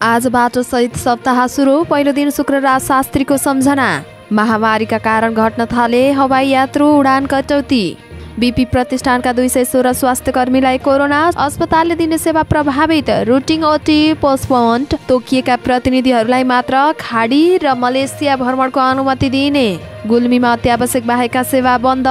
आजबाट सहित सप्ताह सुरु। पहिलो दिन शुक्रराज शास्त्रीको सम्झना। महामारीका कारण घट्न थाले हवाई यात्रु उडान कटौती। बिपी प्रतिष्ठानका दुई सय सोह्र स्वास्थ्य कर्मीलाई कोरोना अस्पतालले दिने सेवा प्रभावित। रुटिङ ओटी पोस्टपोन्ट तोकिएका प्रतिनिधिहरूलाई मात्र खाडी र मलेसिया भ्रमणको अनुमति दिइने। गुल्मीमा अत्यावश्यक बाहेकका सेवा बन्द।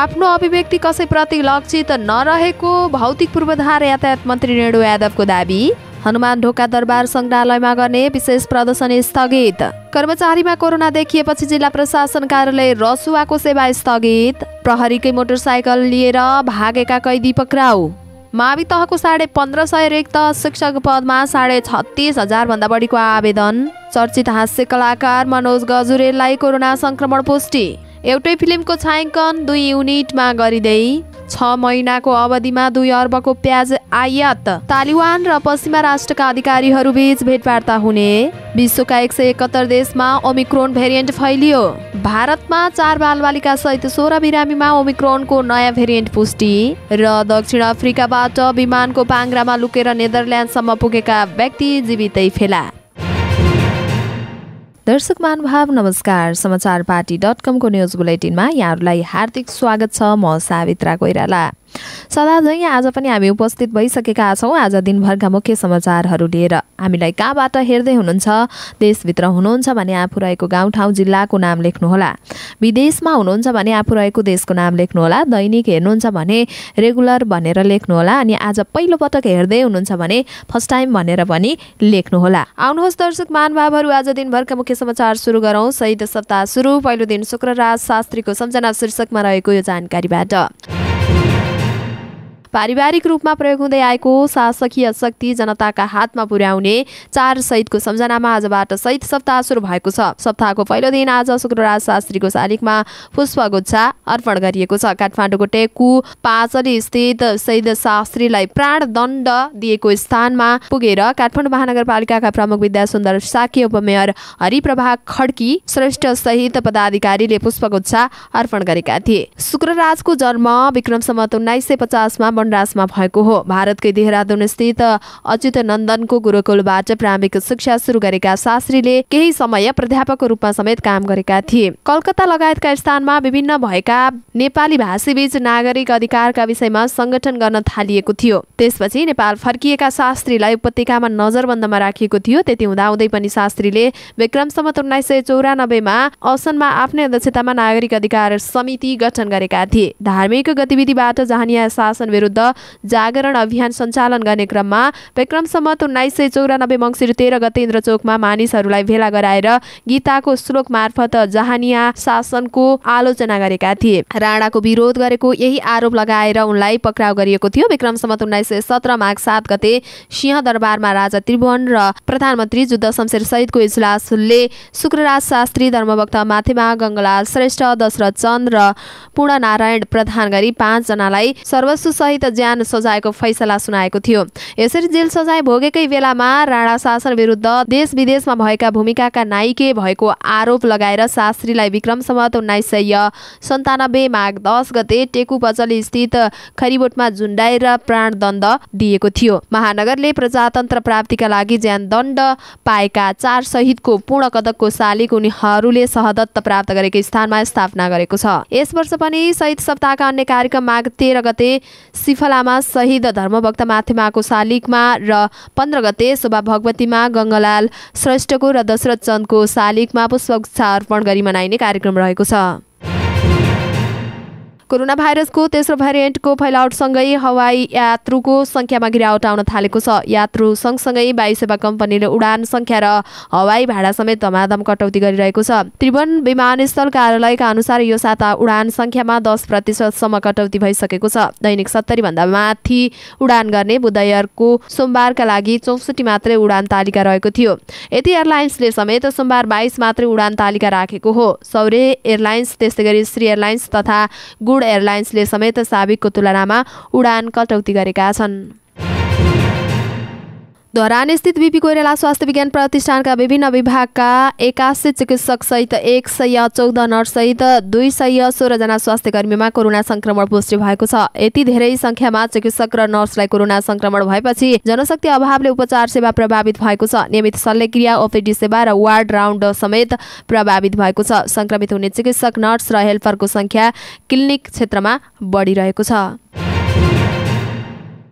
आफ्नो अभिव्यक्ति कसैप्रति लक्षित नरहेको भौतिक पूर्वाधार यातायात मन्त्री रेणु यादवको दावी। हनुमान ढोका दरबार सङ्ग्रहालयमा गर्ने विशेष प्रदर्शनी स्थगित। कर्मचारीमा कोरोना देखिएपछि जिल्ला प्रशासन कार्यालय रसुवाको सेवा स्थगित। प्रहरीकै मोटरसाइकल लिएर भागेका कैदी पक्राउ। मावि तहको साढे पन्ध्र सय रिक्त शिक्षक पदमा साढे छत्तिस हजारभन्दा बढीको आवेदन। चर्चित हास्य कलाकार मनोज गजुरेललाई कोरोना सङ्क्रमण पुष्टि। एउटै फिल्मको छायाङ्कन दुई युनिटमा गरिँदै छ महिनाको अवधिमा दुई अर्बको प्याज आयात। तालिबान र पश्चिमा राष्ट्रका अधिकारीहरू बीच भेटवार्ता हुने। विश्वका एक सय एकहत्तर देशमा ओमिक्रोन भेरिएन्ट फैलियो। भारतमा चार बालबालिका सहित सोह्र बिरामीमा ओमिक्रोनको नयाँ भेरिएन्ट पुष्टि र दक्षिण अफ्रिकाबाट विमानको पाङ्रामा लुकेर नेदरल्यान्डसम्म पुगेका व्यक्ति जीवितै फेला। दर्शक महानुभाव नमस्कार। समाचार पार्टी डट कमको न्युज बुलेटिनमा यहाँहरूलाई हार्दिक स्वागत छ। म सावित्रा कोइराला। सदा झैँ आज पनि हामी उपस्थित भइसकेका छौँ। आज दिनभरका मुख्य समाचारहरू लिएर हामीलाई कहाँबाट हेर्दै हुनुहुन्छ? देशभित्र हुनुहुन्छ भने आफू रहेको गाउँठाउँ जिल्लाको नाम लेख्नुहोला। विदेशमा हुनुहुन्छ भने आफू रहेको देशको नाम लेख्नुहोला। दैनिक हेर्नुहुन्छ भने रेगुलर भनेर लेख्नुहोला। अनि आज पहिलोपटक हेर्दै हुनुहुन्छ भने फर्स्ट टाइम भनेर पनि लेख्नुहोला। आउनुहोस् दर्शक महानुभावहरू आज दिनभरका मुख्य समाचार सुरु गरौँ। सहित सप्ताह सुरु। पहिलो दिन शुक्रराज शास्त्रीको सम्झना शीर्षकमा रहेको यो जानकारीबाट। पारिवारिक रूपमा प्रयोग हुँदै आएको शासकीय शक्ति जनताका हातमा पुर्याउने चार सहितको सम्झनामा आजबाट सहित सप्ताह सुरु भएको छ। सप्ताहको पहिलो दिन आज शुक्रराज शास्त्रीको शालिगमा पुष्पगुच्छा अर्पण गरिएको छ। काठमाडौँको टेकु पाँचली स्थित शहीद शास्त्रीलाई प्राण दण्ड दिएको स्थानमा पुगेर काठमाडौँ महानगरपालिकाका प्रमुख विद्या सुन्दर उपमेयर हरिप्रभा खड्की श्रेष्ठ सहित पदाधिकारीले पुष्पगुच्छा अर्पण गरेका थिए। शुक्रराजको जन्म विक्रम सम्मत उन्नाइस सय पचासमा बनराजमा भएको हो। भारतकै देहरादून स्थित अच्युत नन्दनको गुरुकुलबाट प्रारम्भिक शिक्षा सुरु गरेका शास्त्रीले केही समय प्राध्यापकको रूपमा समेत काम गरेका थिए। कलकत्ता लगायतका स्थानमा विभिन्न भएका नेपाली भाषी बीच नागरिक अधिकारका विषयमा संगठन गर्न थालिएको थियो। त्यसपछि नेपाल फर्किएका शास्त्रीलाई उपत्यकामा नजरबन्दमा राखिएको थियो। त्यति हुँदाहुँदै पनि शास्त्रीले विक्रम सम्मत उन्नाइस सय चौरानब्बेमा असनमा आफ्नै अध्यक्षतामा नागरिक अधिकार समिति गठन गरेका थिए। धार्मिक गतिविधिबाट जहानिया शासन विरुद्ध विरुद्ध जागरण अभियान सञ्चालन गर्ने क्रममा विक्रम सम्मत उन्नाइस सय चौरानब्बे मङ्सिर तेह्र गते इन्द्रचोकमा मानिसहरूलाई भेला गराएर गीताको श्लोक मार्फत जहानिया शासनको आलोचना गरेका थिए। राणाको विरोध गरेको यही आरोप लगाएर उनलाई पक्राउ गरिएको थियो। विक्रम सम्मत उन्नाइस सय सत्र माघ सात गते सिंह दरबारमा राजा त्रिभुवन र प्रधानमन्त्री जुद्ध शमशेर सहितको इजलासले शुक्रराज शास्त्री धर्मभक्त माथेमा गङ्गलाल श्रेष्ठ दशरथ चन्द र पूर्णनारायण प्रधान गरी पाँचजनालाई सर्वस्व सहित ज्यान सजायको फैसला सुनाएको थियो। यसरी जेल सजाय भोगेकै बेलामा राणा शासन विरुद्ध देश विदेशमा भएका भूमिकाका नाइके भएको आरोप लगाएर शास्त्रीलाई विक्रम सम्मत उन्नाइस सय सन्तानब्बे माघ दस गते टेकु पचली स्थित खरिबोटमा झुन्डाएर प्राणदण्ड दिएको थियो। महानगरले प्रजातन्त्र प्राप्तिका लागि ज्यान दण्ड पाएका चार सहितको पूर्ण कदकको शालिक उनीहरूले सहदत्त प्राप्त गरेको स्थानमा स्थापना गरेको छ। यस वर्ष पनि शहीद सप्ताहका अन्य कार्यक्रम माघ तेह्र गते सिफलामा शहीद धर्मभक्त माथेमाको शालिगमा र पन्ध्र गते शोभा भगवतीमा गङ्गलाल श्रेष्ठको र दशरथ चन्दको शालिगमा पुष्पगुच्छा अर्पण गरी मनाइने कार्यक्रम रहेको छ। कोरोना भाइरसको तेस्रो भेरिएन्टको फैलावटसँगै हवाई यात्रुको सङ्ख्यामा गिरावट आउन थालेको छ। यात्रु सँगसँगै वायु सेवा कम्पनीले उडान सङ्ख्या र हवाई भाडा समेत धमाधम कटौती गरिरहेको छ। त्रिभुवन विमानस्थल कार्यालयका अनुसार यो साता उडान सङ्ख्यामा दस प्रतिशतसम्म कटौती भइसकेको छ। दैनिक सत्तरी भन्दा माथि उडान गर्ने बुधयरको सोमबारका लागि चौसठी मात्रै उडान तालिका रहेको थियो। यति एयरलाइन्सले समेत सोमबार बाइस मात्रै उडान तालिका राखेको हो। सौर्य एयरलाइन्स त्यस्तै गरी श्री एयरलाइन्स तथा गुड एयरलाइन्सले समेत साबिकको तुलनामा उडान कटौती गरेका छन्। धरान स्थित बिपी कोइराला स्वास्थ्य विज्ञान प्रतिष्ठानका विभिन्न विभागका एकासी चिकित्सक सहित एक सय चौध नर्स सहित दुई सय सोह्रजना स्वास्थ्य कर्मीमा कोरोना संक्रमण पुष्टि भएको छ। यति धेरै संख्यामा चिकित्सक र नर्सलाई कोरोना संक्रमण भएपछि जनशक्ति अभावले उपचार सेवा प्रभावित भएको छ। नियमित शल्यक्रिया ओपिडी सेवा र वार्ड राउन्ड समेत प्रभावित भएको छ। संक्रमित हुने चिकित्सक नर्स र हेल्परको संख्या क्लिनिक क्षेत्रमा बढिरहेको छ।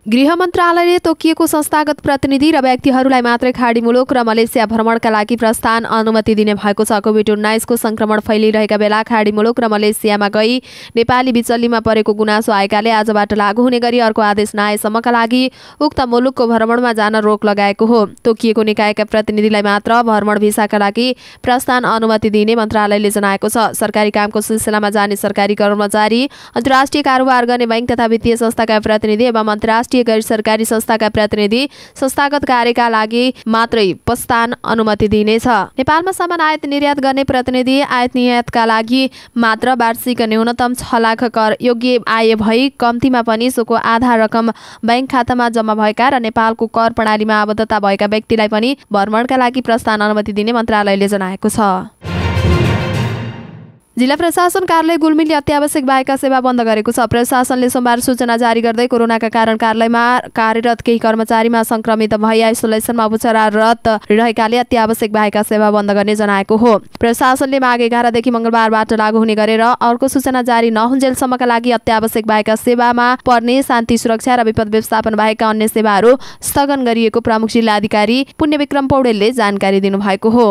गृह मन्त्रालयले तोकिएको संस्थागत प्रतिनिधि र व्यक्तिहरूलाई मात्रै खाडी मुलुक र मलेसिया भ्रमणका लागि प्रस्थान अनुमति दिने भएको छ। कोभिड उन्नाइसको संक्रमण फैलिरहेका बेला खाडी मुलुक र मलेसियामा गई नेपाली बिचल्लीमा परेको गुनासो आएकाले आजबाट लागू हुने गरी अर्को आदेश नआएसम्मका लागि उक्त मुलुकको भ्रमणमा जान रोक लगाएको हो। तोकिएको निकायका प्रतिनिधिलाई मात्र भ्रमण भिसाका लागि प्रस्थान अनुमति दिने मन्त्रालयले जनाएको छ। सरकारी कामको सिलसिलामा जाने सरकारी कर्मचारी अन्तर्राष्ट्रिय कारोबार गर्ने बैङ्क तथा वित्तीय संस्थाका प्रतिनिधि एवं अन्तर्राष्ट्रिय राष्ट्रिय गैर सरकारी संस्थाका प्रतिनिधि संस्थागत कार्यका लागि मात्रै प्रस्थान अनुमति दिइनेछ नेपालमा सामान आयात निर्यात गर्ने प्रतिनिधि आयात निर्यातका लागि मात्र वार्षिक न्यूनतम छ लाख कर योग्य आय भई कम्तीमा पनि सोको आधा रकम ब्याङ्क खातामा जम्मा भएका र नेपालको कर प्रणालीमा आबद्धता भएका व्यक्तिलाई पनि भ्रमणका लागि प्रस्थान अनुमति दिने मन्त्रालयले जनाएको छ। जिल्ला प्रशासन कार्यालय गुल्मीले अत्यावश्यक बाहेकका सेवा बन्द गरेको छ। प्रशासनले सोमबार सूचना जारी गर्दै कोरोनाका कारण कार्यालयमा कार्यरत केही कर्मचारीमा संक्रमित भई आइसोलेसनमा उपचाररत रहेकाले अत्यावश्यक बाहेकका सेवा बन्द गर्ने जनाएको हो। प्रशासनले माघ एघारदेखि मङ्गलबारबाट लागू हुने गरेर अर्को सूचना जारी नहुन्जेलसम्मका लागि अत्यावश्यक बाहेकका सेवामा पर्ने शान्ति सुरक्षा र विपद व्यवस्थापन बाहेकका अन्य सेवाहरू स्थगन गरिएको प्रमुख जिल्ला अधिकारी पुण्यविक्रम पौडेलले जानकारी दिनुभएको हो।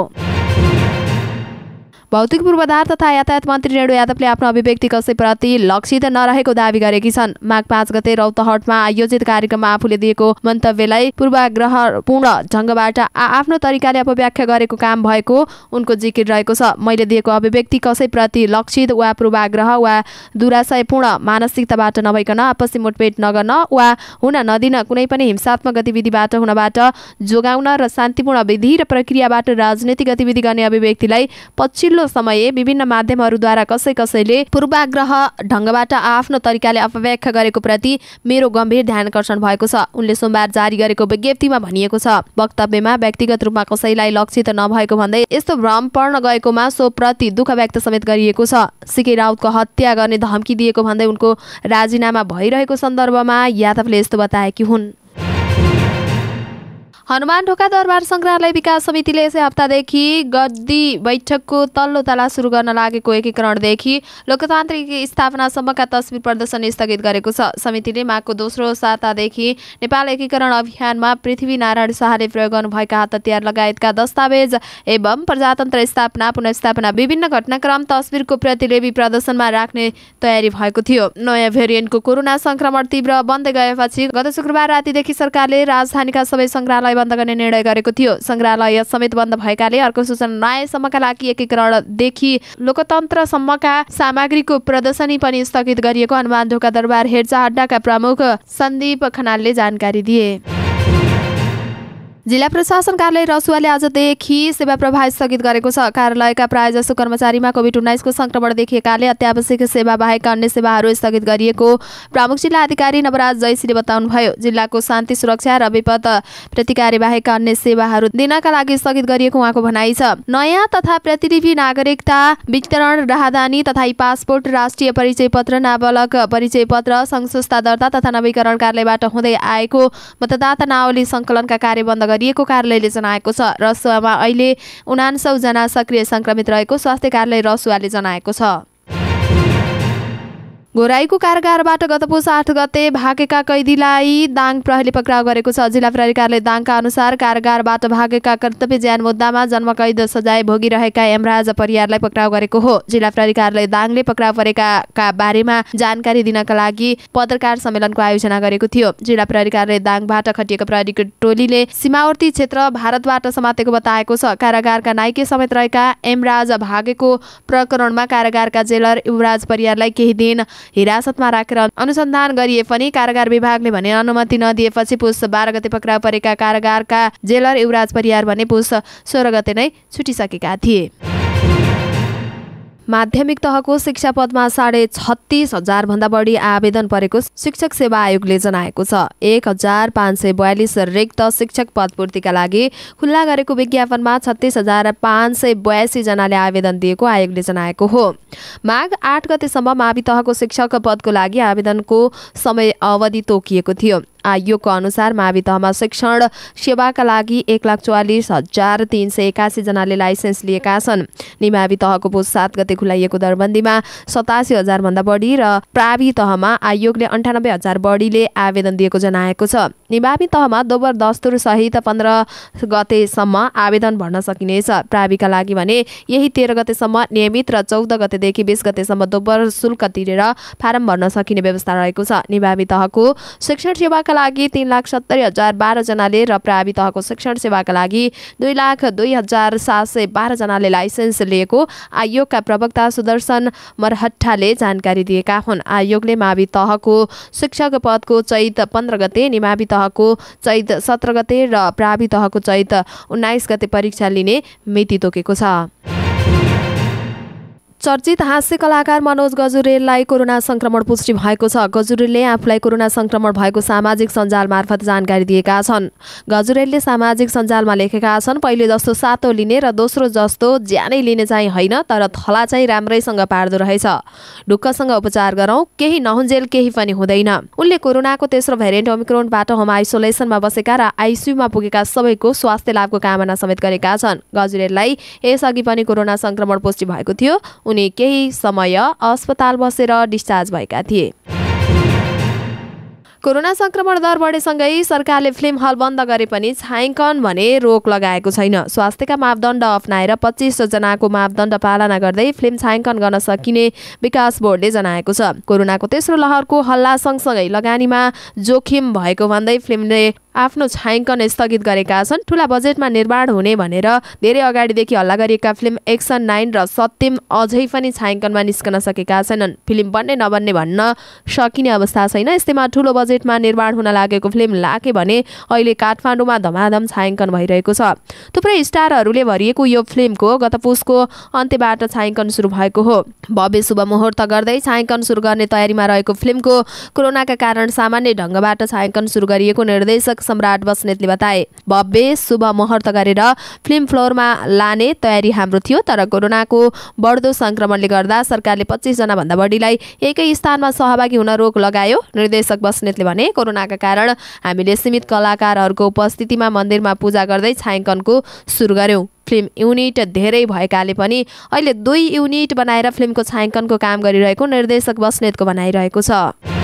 भौतिक पूर्वाधार तथा यातायात मन्त्री रेणु यादवले आफ्नो अभिव्यक्ति कसैप्रति लक्षित नरहेको दावी गरेकी छन्। माघ पाँच गते रौतहटमा आयोजित कार्यक्रममा आफूले दिएको मन्तव्यलाई पूर्वाग्रह पूर्ण ढङ्गबाट आफ्नो तरिकाले अपव्याख्या गरेको काम भएको उनको जिकिर रहेको छ। मैले दिएको अभिव्यक्ति कसैप्रति लक्षित वा पूर्वाग्रह वा दुराशयपूर्ण मानसिकताबाट नभइकन आपसी मुठभेट नगर्न वा हुन नदिन कुनै पनि हिंसात्मक गतिविधिबाट हुनबाट जोगाउन र शान्तिपूर्ण विधि र प्रक्रियाबाट राजनीतिक गतिविधि गर्ने अभिव्यक्तिलाई पछिल्लो पछिल्लो समय विभिन्न माध्यमहरूद्वारा कसै कसैले पूर्वाग्रह ढङ्गबाट आफ्नो तरिकाले अपव्याख्या गरेको प्रति मेरो गम्भीर ध्यान आकर्षण भएको छ। उनले सोमबार जारी गरेको विज्ञप्तिमा भनिएको छ वक्तव्यमा व्यक्तिगत रूपमा कसैलाई लक्षित नभएको भन्दै यस्तो भ्रम पर्न गएकोमा सो प्रति दुःख व्यक्त समेत गरिएको छ। सिके राउतको हत्या गर्ने धम्की दिएको भन्दै उनको राजीनामा भइरहेको सन्दर्भमा यादवले यस्तो बताएकी हुन्। हनुमान ढोका दरबार सङ्ग्रहालय विकास समितिले यसै हप्तादेखि गद्दी बैठकको तल्लो तला सुरु गर्न लागेको एकीकरणदेखि लोकतान्त्रिक स्थापनासम्मका तस्विर प्रदर्शन स्थगित गरेको छ। समितिले माघको दोस्रो सातादेखि नेपाल एकीकरण अभियानमा पृथ्वीनारायण शाहले प्रयोग गर्नुभएका हात हतियार लगायतका दस्तावेज एवं प्रजातन्त्र स्थापना पुनस्थापना विभिन्न घटनाक्रम तस्विरको प्रतिलिपि प्रदर्शनमा राख्ने तयारी भएको थियो। नयाँ भेरिएन्टको कोरोना संक्रमण तीव्र बन्दै गएपछि गत शुक्रबार रातिदेखि सरकारले राजधानीका सबै सङ्ग्रहालय बन्द गर्ने निर्णय गरेको थियो। सङ्ग्रहालय समेत बन्द भएकाले अर्को सूचना नआएसम्मका लागि एकीकरणदेखि लोकतन्त्रसम्मका सामग्रीको प्रदर्शनी पनि स्थगित गरिएको हनुमान ढोका दरबार हेर्चा अड्डाका प्रमुख सन्दीप खनालले जानकारी दिए। जिल्ला प्रशासन कार्यालय रसुवाले आजदेखि सेवा प्रवाह स्थगित गरेको छ। कार्यालयका प्रायजसो कर्मचारीमा कोभिड उन्नाइसको संक्रमण देखिएकाले अत्यावश्यक सेवा बाहेक अन्य सेवाहरू स्थगित गरिएको प्रमुख जिल्ला अधिकारी नवराज जयश्रीले बताउनुभयो। जिल्लाको शान्ति सुरक्षा र विपद प्रतिकार बाहेक अन्य सेवाहरू दिनका लागि स्थगित गरिएको उहाँको भनाइ छ। नयाँ तथा प्रतिलिपि नागरिकता वितरण राहदानी तथा पासपोर्ट राष्ट्रिय परिचय पत्र नाबालक परिचय पत्र संस्था दर्ता तथा नवीकरण कार्यालयबाट हुँदै आएको मतदाता नावली सङ्कलनका कार्य बन्द गरिएको कार्यालयले जनाएको छ। रसुवामा अहिले उनासौजना सक्रिय सङ्क्रमित रहेको स्वास्थ्य कार्यालय रसुवाले जनाएको छ। घोराईको कारागारबाट गत पुस आठ गते भागेका कैदीलाई दाङ प्रहरीले पक्राउ गरेको छ। जिल्ला प्रहरी कार्यालय दाङका अनुसार कारागारबाट भागेका कर्तव्य ज्यान मुद्दामा जन्मकैद सजाय भोगिरहेका यमराज परियारलाई पक्राउ गरेको हो। जिल्ला प्रहरी कार्यालय दाङले पक्राउ परेका बारेमा जानकारी दिनका लागि पत्रकार सम्मेलनको आयोजना गरेको थियो। जिल्ला प्रहरी कार्यालय दाङबाट खटिएको प्रहरीको टोलीले सीमावर्ती क्षेत्र भारतबाट समातेको बताएको छ। कारागारका नाइके समेत रहेका एमराज भागेको प्रकरणमा कारागारका जेलर युवराज परियारलाई केही दिन हिरासतमा राखेर अनुसन्धान गरिए पनि कारागार विभागले भने अनुमति नदिएपछि पुस बाह्र गते पक्राउ परेका कारागारका जेलर युवराज परियार भने पुस सोह्र गते नै छुटिसकेका थिए। माध्यमिक तहको शिक्षा पदमा साढे छत्तिस भन्दा बढी आवेदन परेको शिक्षक सेवा आयोगले जनाएको छ। एक हजार पाँच सय बयालिस रिक्त शिक्षक पद पूर्तिका लागि खुल्ला गरेको विज्ञापनमा छत्तिस हजार पाँच सय बयासी जनाले आवेदन दिएको आयोगले जनाएको हो। माघ आठ गतेसम्म मावि तहको शिक्षक पदको लागि आवेदनको समय अवधि तोकिएको थियो। आयोगको अनुसार मावि तहमा शिक्षण सेवाका लागि एक लाख चौवालिस हजार तिन सय एकासीजनाले लाइसेन्स लिएका छन्। निमावि तहको पुस सात गते खुलाइएको दरबन्दीमा सतासी हजारभन्दा बढी र प्रावि तहमा आयोगले अन्ठानब्बे हजार बढीले आवेदन दिएको जनाएको छ। निमावि तहमा दोबर दस्तुर सहित पन्ध्र गतेसम्म आवेदन भर्न सकिनेछ। प्राविका लागि भने यही तेह्र गतेसम्म नियमित र चौध गतेदेखि बिस गतेसम्म दोब्बर शुल्क तिरेर फारम भर्न सकिने व्यवस्था रहेको छ। निमावि तहको शिक्षण सेवाका सेवाका लागि तिन लाख सत्तरी हजार बाह्रजनाले र प्रावि तहको शिक्षण सेवाका लागि दुई लाख दुई हजार सात सय बाह्रजनाले लाइसेन्स लिएको आयोगका प्रवक्ता सुदर्शन मरहट्टाले जानकारी दिएका हुन्। आयोगले मावि तहको शिक्षक पदको चैत पन्ध्र गते निमावि तहको चैत सत्र गते र प्रावि तहको चैत उन्नाइस गते परीक्षा लिने मिति तोकेको छ। चर्चित हास्य कलाकार मनोज गजुरेललाई कोरोना संक्रमण पुष्टि भएको छ। गजुरेलले आफूलाई कोरोना संक्रमण भएको सामाजिक सञ्जाल मार्फत जानकारी दिएका छन्। गजुरेलले सामाजिक सञ्जालमा लेखेका छन् पहिले जस्तो सातो लिने र दोस्रो जस्तो ज्यानै लिने चाहिँ होइन तर थला चाहिँ राम्रैसँग पार्दो रहेछ। ढुक्कसँग उपचार गरौँ केही नहुन्जेल केही पनि हुँदैन। उनले कोरोनाको तेस्रो भेरिएन्ट ओमिक्रोनबाट होम आइसोलेसनमा बसेका र आइसियुमा पुगेका सबैको स्वास्थ्य लाभको कामना समेत गरेका छन्। गजुरेललाई यसअघि पनि कोरोना संक्रमण पुष्टि भएको थियो। उनी केही समय अस्पताल बसेर डिस्चार्ज भएका थिए। कोरोना संक्रमण दर बढेसँगै सरकारले फिल्म हल बन्द गरे पनि छायाङ्कन भने रोक लगाएको छैन। स्वास्थ्यका मापदण्ड अप्नाएर पच्चिस जनाको मापदण्ड पालना गर्दै फिल्म छायाङ्कन गर्न सकिने विकास बोर्डले जनाएको छ। कोरोनाको तेस्रो लहरको हल्ला सँगसँगै लगानीमा जोखिम भएको भन्दै फिल्मले आफ्नो छायाङ्कन स्थगित गरेका छन्। ठुला बजेटमा निर्माण हुने भनेर धेरै अगाडिदेखि हल्ला गरिएका फिल्म एक्सन नाइन र सत्यम अझै पनि छायाङ्कनमा निस्कन सकेका छैनन्। फिल्म बन्ने नबन्ने भन्न सकिने अवस्था छैन। यस्तैमा ठुलो बजेटमा निर्माण हुन लागेको फिल्म लागे भने अहिले काठमाडौँमा धमाधम छायाङ्कन भइरहेको छ। थुप्रै स्टारहरूले भरिएको यो फिल्मको गत पुसको अन्त्यबाट छायाङ्कन सुरु भएको हो। भव्य शुभ मुहुर्त गर्दै छायाङ्कन सुरु गर्ने तयारीमा रहेको फिल्मको कोरोनाका कारण सामान्य ढङ्गबाट छायाङ्कन सुरु गरिएको निर्देशक सम्राट बस्नेतले बताए भव्य शुभ मुहूर्त गरेर फिल्म फ्लोरमा लाने तयारी हाम्रो थियो तर कोरोनाको बढ्दो संक्रमणले गर्दा सरकारले पच्चिसजना भन्दा बढीलाई एकै स्थानमा सहभागी हुन रोक लगायो। निर्देशक बस्नेतले भने कोरोनाका कारण हामीले सीमित कलाकारहरूको उपस्थितिमा मन्दिरमा पूजा गर्दै छायाङ्कनको सुरु गर्यौँ। फिल्म युनिट धेरै भएकाले पनि अहिले दुई युनिट बनाएर फिल्मको छायाङ्कनको काम गरिरहेको निर्देशक बस्नेतको भनाइरहेको छ।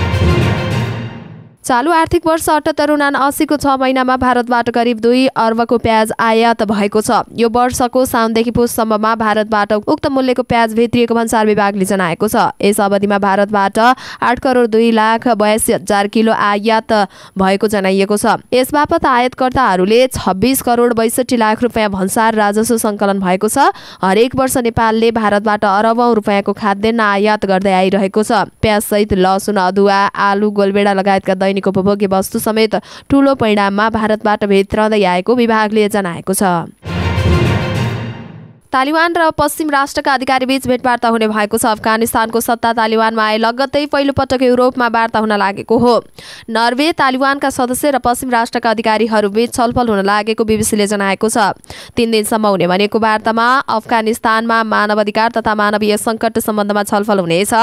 चालु आर्थिक वर्ष अठहत्तर उना असीको छ महिनामा भारतबाट करिब दुई अर्बको प्याज आयात भएको छ। यो वर्षको साउनदेखि पुससम्ममा भारतबाट उक्त मूल्यको प्याज भित्रिएको भन्सार विभागले जनाएको छ। यस अवधिमा भारतबाट आठ करोड दुई लाख बयासी हजार किलो आयात भएको जनाइएको छ। यस बापत आयातकर्ताहरूले छब्बिस करोड बैसठी लाख रुपियाँ भन्सार राजस्व सङ्कलन भएको छ। हरेक वर्ष नेपालले भारतबाट अरबौँ रुपियाँको खाद्यान्न आयात गर्दै आइरहेको छ। प्याज सहित लसुन अदुवा आलु गोलबेडा लगायतका दैनिक दैनिक उपभोग्य वस्तु समेत ठूलो परिणाममा भारतबाट भित्रँदै आएको विभागले जनाएको छ। तालिबान र पश्चिम राष्ट्रका अधिकारी बीच भेटवार्ता हुने भएको छ। अफगानिस्तानको सत्ता तालिबानमा आए लगत्तै पहिलोपटक युरोपमा वार्ता हुन लागेको हो। नर्वे तालिबानका सदस्य र पश्चिम राष्ट्रका अधिकारीहरू बीच छलफल हुन लागेको बिबिसीले जनाएको छ। तीन दिनसम्म हुने भनेको वार्तामा अफगानिस्तानमा मानव अधिकार तथा मानवीय सङ्कट सम्बन्धमा छलफल हुनेछ।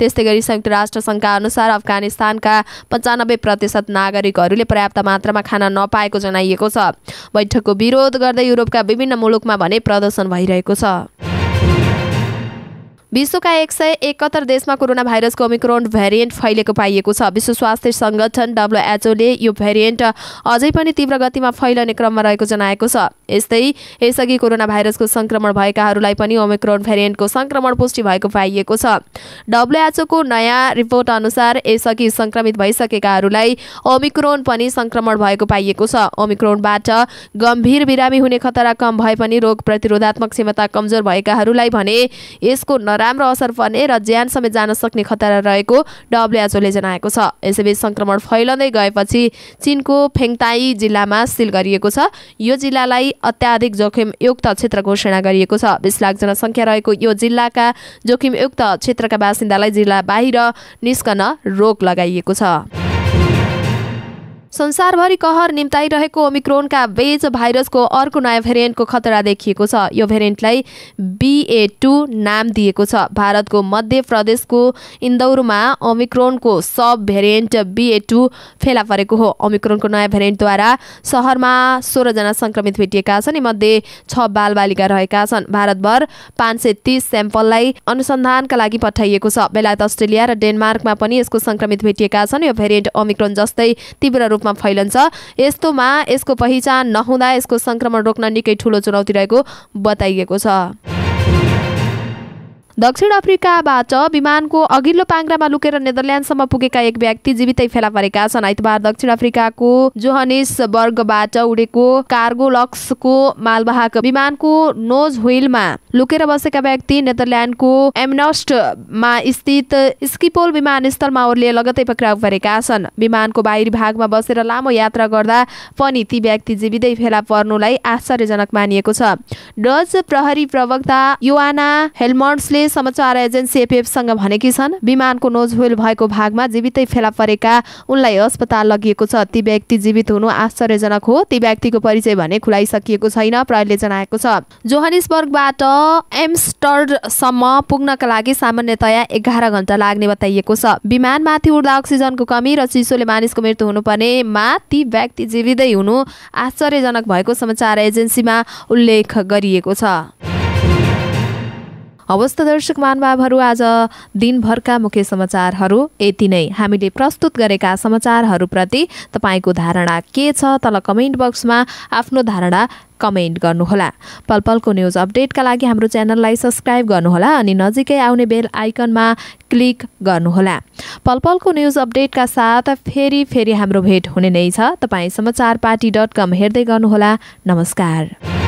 त्यस्तै गरी संयुक्त राष्ट्र सङ्घका अनुसार अफगानिस्तानका पन्चानब्बे प्रतिशत नागरिकहरूले पर्याप्त मात्रामा खाना नपाएको जनाइएको छ। बैठकको विरोध गर्दै युरोपका विभिन्न मुलुकमा भने प्रदर्शन भइरहेको भएको छ। विश्वका एक सय एकहत्तर देशमा कोरोना भाइरसको ओमिक्रोन भेरिएन्ट फैलिएको पाइएको छ। विश्व स्वास्थ्य सङ्गठन डब्लुएचओले यो भेरिएन्ट अझै पनि तीव्र गतिमा फैलने क्रममा रहेको जनाएको छ। यस्तै यसअघि कोरोना भाइरसको सङ्क्रमण भएकाहरूलाई पनि ओमिक्रोन भेरिएन्टको सङ्क्रमण पुष्टि भएको पाइएको छ। डब्लुएचओको नयाँ रिपोर्ट अनुसार यसअघि सङ्क्रमित भइसकेकाहरूलाई ओमिक्रोन पनि सङ्क्रमण भएको पाइएको छ। ओमिक्रोनबाट गम्भीर बिरामी हुने खतरा कम भए पनि रोग प्रतिरोधात्मक क्षमता कमजोर भएकाहरूलाई भने यसको नराम्रो असर पर्ने र ज्यान समेत जान सक्ने खतरा रहेको डब्लुएचओले जनाएको छ। यसैबीच सङ्क्रमण फैलँदै गएपछि चिनको फेङताई जिल्लामा सिल गरिएको छ। यो जिल्लालाई अत्याधिक जोखिमयुक्त क्षेत्र घोषणा गरिएको छ। बिस लाख जनसङ्ख्या रहेको यो जिल्लाका जोखिमयुक्त क्षेत्रका बासिन्दालाई जिल्ला बाहिर निस्कन रोक लगाइएको छ। संसारभरि कहर निम्ताइरहेको ओमिक्रोनका बेज भाइरसको अर्को नयाँ भेरिएन्टको खतरा देखिएको छ। यो भेरिएन्टलाई बिए टू नाम दिएको छ। भारतको मध्य प्रदेशको इन्दौरमा ओमिक्रोनको सब भेरिएन्ट बिए टू फेला परेको हो। ओमिक्रोनको नयाँ भेरिएन्टद्वारा सहरमा सोह्रजना सङ्क्रमित भेटिएका छन्। यीमध्ये छ बालबालिका रहेका छन्। भारतभर पाँच सय तिस स्याम्पललाई अनुसन्धानका लागि पठाइएको छ। बेलायत अस्ट्रेलिया र डेनमार्कमा पनि यसको सङ्क्रमित भेटिएका छन्। यो भेरिएन्ट ओमिक्रोन जस्तै तीव्र रूप रूपमा फैलन्छ। यस्तोमा यसको पहिचान नहुँदा यसको सङ्क्रमण रोक्न निकै ठुलो चुनौती रहेको बताइएको छ। दक्षिण अफ्रिकाबाट विमानको अघिल्लो पाङ्रामा लुकेर नेदरल्यान्डसम्म पुगेका एक व्यक्ति जीवितै फेला परेका छन्। आइतबार दक्षिण अफ्रिकाको जोहनिसबर्गबाट उडेको कार्गो लक्सको मालवाहक विमानको नोज व्हिलमा लुकेर बसेका व्यक्ति नेदरल्यान्डको एमनस्टमा स्थित स्किपोल विमानस्थलमा ओर्लिए लगतै पक्राउ परेका छन्। विमानको बाहिरी भागमा बसेर लामो यात्रा गर्दा पनि ती व्यक्ति जीवितै फेला पर्नुलाई आश्चर्यजनक मानिएको छ। डच प्रहरी प्रवक्ता युआना हेलमन्ड्सले समाचार एजेन्सी एपिएफसँग भनेकी छन् विमानको नोजहुल भएको भागमा जीवितै फेला परेका उनलाई अस्पताल लगिएको छ। ती व्यक्ति जीवित हुनु आश्चर्यजनक हो। ती व्यक्तिको परिचय भने खुलाइसकिएको छैन प्रहरीले जनाएको छ। जोहानिसबर्गबाट एम्स्टरसम्म पुग्नका लागि सामान्यतया एघार घन्टा लाग्ने बताइएको छ। विमानमाथि उड्दा अक्सिजनको कमी र चिसोले मानिसको मृत्यु हुनुपर्नेमा ती व्यक्ति जीवितै हुनु आश्चर्यजनक भएको समाचार एजेन्सीमा उल्लेख गरिएको छ। हवस् त दर्शक महानुभावहरू आज दिनभरका मुख्य समाचारहरू यति नै। हामीले प्रस्तुत गरेका समाचारहरूप्रति तपाईँको धारणा के छ? तल कमेन्ट बक्समा आफ्नो धारणा कमेन्ट गर्नुहोला। पलपलको न्युज अपडेटका लागि हाम्रो च्यानललाई सब्सक्राइब गर्नुहोला अनि नजिकै आउने बेल आइकनमा क्लिक गर्नुहोला। पलपलको न्युज अपडेटका साथ फेरि फेरि हाम्रो भेट हुने नै छ। तपाईँ समाचार पार्टी डट कम हेर्दै गर्नुहोला। नमस्कार।